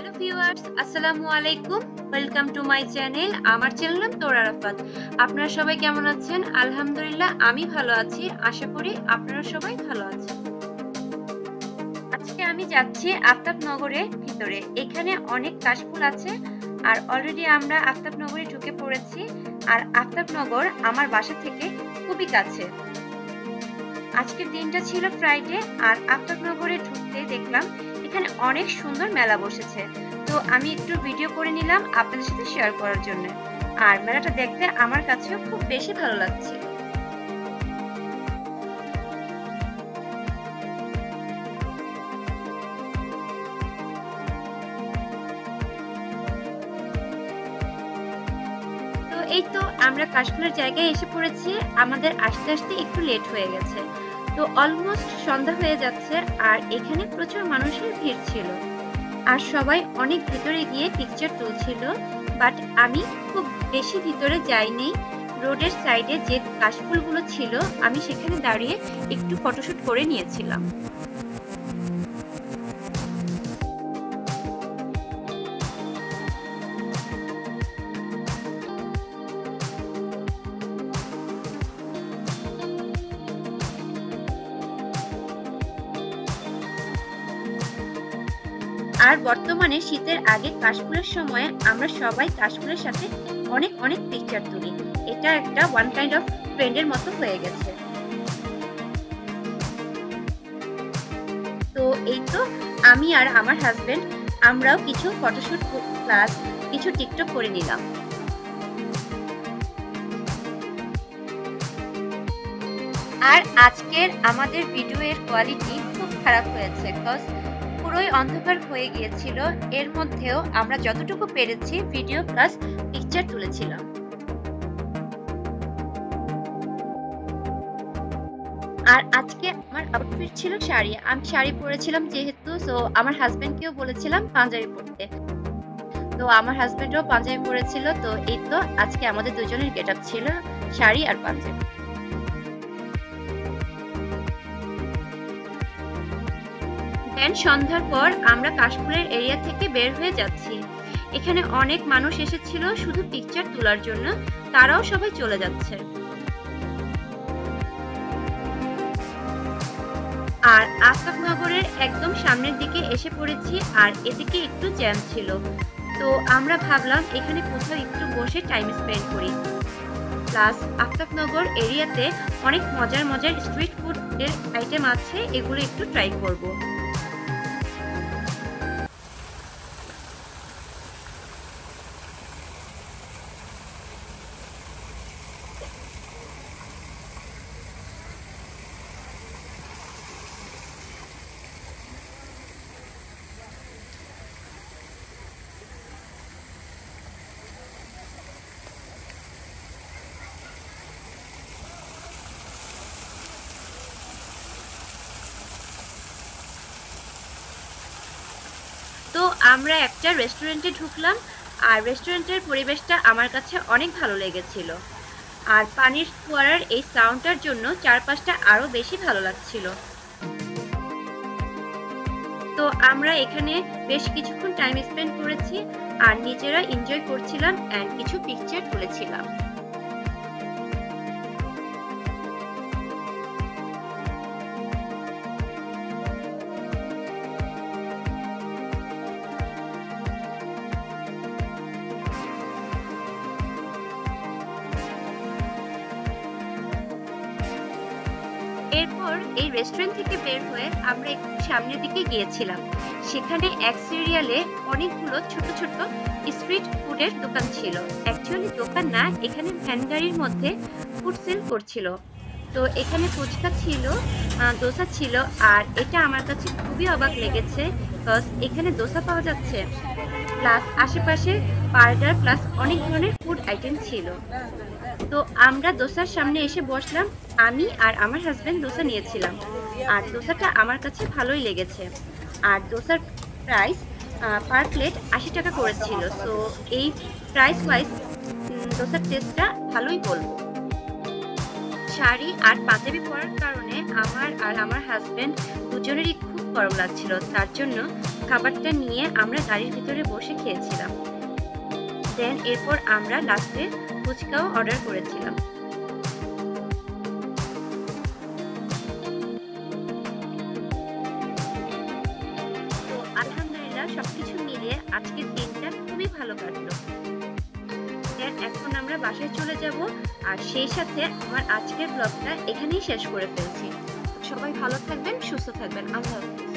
Hello viewers, আসসালামু আলাইকুম। Welcome to my channel আমার চ্যানেল নাম তোরা রাফাত আপনারা সবাই কেমন আছেন? আলহামদুলিল্লাহ, আমি ভালো আছি। আশা করি আপনারা সবাই ভালো আছেন। আজকে আমি যাচ্ছি আফতাবনগরের ভিতরে। এখানে অনেক কাশফুল আছে, আর অলরেডি আমরা আফতাবনগরে ঢুকে পড়েছি, আর আফতাবনগর আমার বাসা থেকে খুবই কাছে। আজকের দিনটা ছিল ফ্রাইডে আর আফতাবনগরে ঢুকতে দেখলাম এখানে অনেক সুন্দর মেলা বসেছে। তো আমি একটু ভিডিও করে নিলাম আপনাদের সাথে শেয়ার করার জন্য। আর মেলাটা দেখতে আমার কাছেও খুব বেশি ভালো লাগছে। এই তো আমরা কাশফুলের জায়গায় এসে পড়েছি। আমাদের আসতে আসতে একটু লেট হয়ে গেছে। তো অলমোস্ট সন্ধ্যা হয়ে যাচ্ছে আর এখানে প্রচুর মানুষের ভিড় ছিল। আর সবাই অনেক ভিতরে গিয়ে পিকচার তুলছিল বাট আমি খুব বেশি ভিতরে যাইনি। রোডের সাইডে যে কাশফুলগুলো ছিল, আমি সেখানে দাঁড়িয়ে একটু ফটোশ্যুট করে নিয়েছিলাম। আর বর্তমানে শীতের আগে কাশফুলের সময়ে আমরা সবাই কাশফুলের সাথে অনেক অনেক পিকচার তুলি। এটা একটা ওয়ান কাইন্ড অফ ট্রেন্ডের মতো হয়ে গেছে। তো এই তো আমি আর আমার হাজবেন্ড আমরাও কিছু ফটোশুট প্লাস কিছু টিকটক করে নিলাম। আর আজকের আমাদের ভিডিওর কোয়ালিটি খুব খারাপ হয়েছে বিকজ পুরোই অন্ধকার হয়ে গিয়েছিল। এর মধ্যেও আমরা যতটুকু পেরেছি ভিডিও প্লাস পিকচার তুলেছিলাম। আর আজকে আমার আউটফিট ছিল শাড়ি। আমি শাড়ি পরেছিলাম যেহেতু সো আমার হাজবেন্ডকেও বলেছিলাম পাঞ্জাবি পরতে। তো আমার হাজবেন্ডও পাঞ্জাবি পরেছিল, তো এই তো আজকে আমাদের দুজনের গেট ছিল শাড়ি আর পাঞ্জাবি। দেন সন্ধ্যার পর আমরা কাশফুলের এরিয়া থেকে বের হয়ে যাচ্ছি। এখানে অনেক মানুষ এসেছিল শুধু পিকচার তোলার জন্য, তারাও সবাই চলে যাচ্ছে। আর আফতাবনগরের একদম সামনের দিকে এসে পড়েছি, আর এদিকে একটু জ্যাম ছিল। তো আমরা ভাবলাম এখানে কোথাও একটু বসে টাইম স্পেন্ড করি। প্লাস আফতাবনগর এরিয়াতে অনেক মজার মজার স্ট্রিট ফুডের আইটেম আছে, এগুলো একটু ট্রাই করব। তো আমরা একটা রেস্টুরেন্টে ঢুকলাম, আর রেস্টুরেন্টের পরিবেশটা আমার কাছে অনেক ভালো লেগেছিল। আর পানির ফোয়ারার এই সাউন্ডটার জন্য চারপাশটা আরও বেশি ভালো লাগছিল। তো আমরা এখানে বেশ কিছুক্ষণ টাইম স্পেন্ড করেছি, আর নিজেরা এনজয় করছিলাম অ্যান্ড কিছু পিকচার তুলেছিলাম। এরপর এই রেস্টুরেন্ট থেকে বের হয়ে আমরা একটু সামনের দিকে গিয়েছিলাম। সেখানে এক সিরিয়ালে অনেকগুলো ছোট ছোট স্ট্রিট ফুডের দোকান ছিল। অ্যাকচুয়ালি দোকান না, এখানে ভ্যান গাড়ির মধ্যে ফুড সেল করছিল। তো এখানে ফুচকা ছিল দোসা ছিল, আর এটা আমার কাছে খুবই অবাক লেগেছে বিকজ এখানে দোসা পাওয়া যাচ্ছে। প্লাস আশেপাশে বার্গার প্লাস অনেক ধরনের ফুড আইটেম ছিল। তো আমরা দোসার সামনে এসে বসলাম। আমি আর আমার হাজব্যান্ড দোসা নিয়েছিলাম। আর দোসাটা আমার কাছে ভালোই লেগেছে। আর দোসার প্রাইস পার প্লেট আশি টাকা করেছিল। তো এই প্রাইস ওয়াইজ দোসার টেস্টটা ভালোই বলব। শাড়ি আর পাঞ্জাবি পরার কারণে আমার আর আমার হাজব্যান্ড দুজনেরই খুব গরম লাগছিল। তার জন্য খাবারটা নিয়ে আমরা গাড়ির ভিতরে বসে খেয়েছিলাম। দেন, এরপর আমরা লাস্টে ফুচকাও অর্ডার করেছিলাম। আলহামদুলিল্লাহ সবকিছু মিলিয়ে আজকের দিনটা খুবই ভালো কাটলো। এখন আমরা বাসায় চলে যাব আর সেই সাথে আমার আজকের ব্লগটা এখানেই শেষ করে ফেলছি। সবাই ভালো থাকবেন, সুস্থ থাকবেন। আল্লাহ হাফিজ।